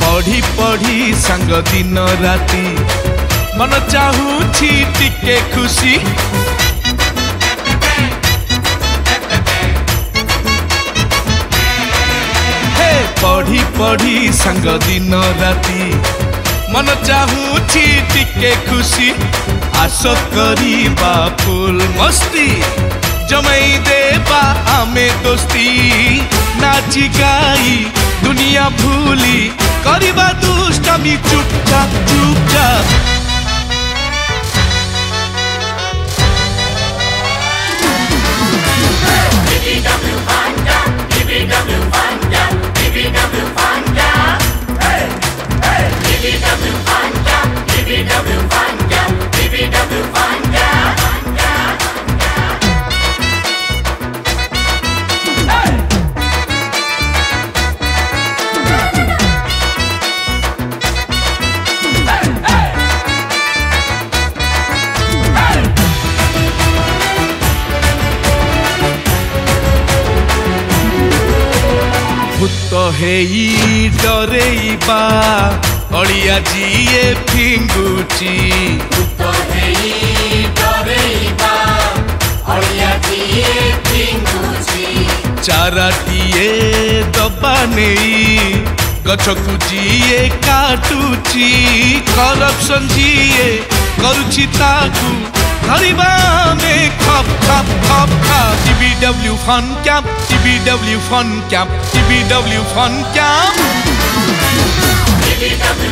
पढ़ी पढ़ी संग दिन राति। मन चाहूची टिके खुशी पढ़ी पढ़ी संग दिन राति। মন চাহুছি টিকে খুশি আশ করিবা ফুল মস্তি জমাই দেবা আমি দোস্তি নাচি গাই দুনিয়া ভুলি করিবা দুষ্টামি চুপচাপ চুপচাপ କରିବା ଦୁଷ୍ଟମି ଚୁପଚାପ ଚୁପଚାପ ଭୂତ ହେଇ ଡରେଇବା। ଅଳିଆ ଯିଏ ଫିଙ୍ଗୁଛି ଚାରାଟିଏ ଦବା ନେଇ ଗଛକୁ ଯିଏ କାଟୁଛି କରପସନ ଯିଏ କରୁଛି ତାକୁ ଧରିବା ଆମେ ଖପ ଖପ ଖପ ଖପ TBW Front Cap TBW Front Cap TBW Front Cap TBW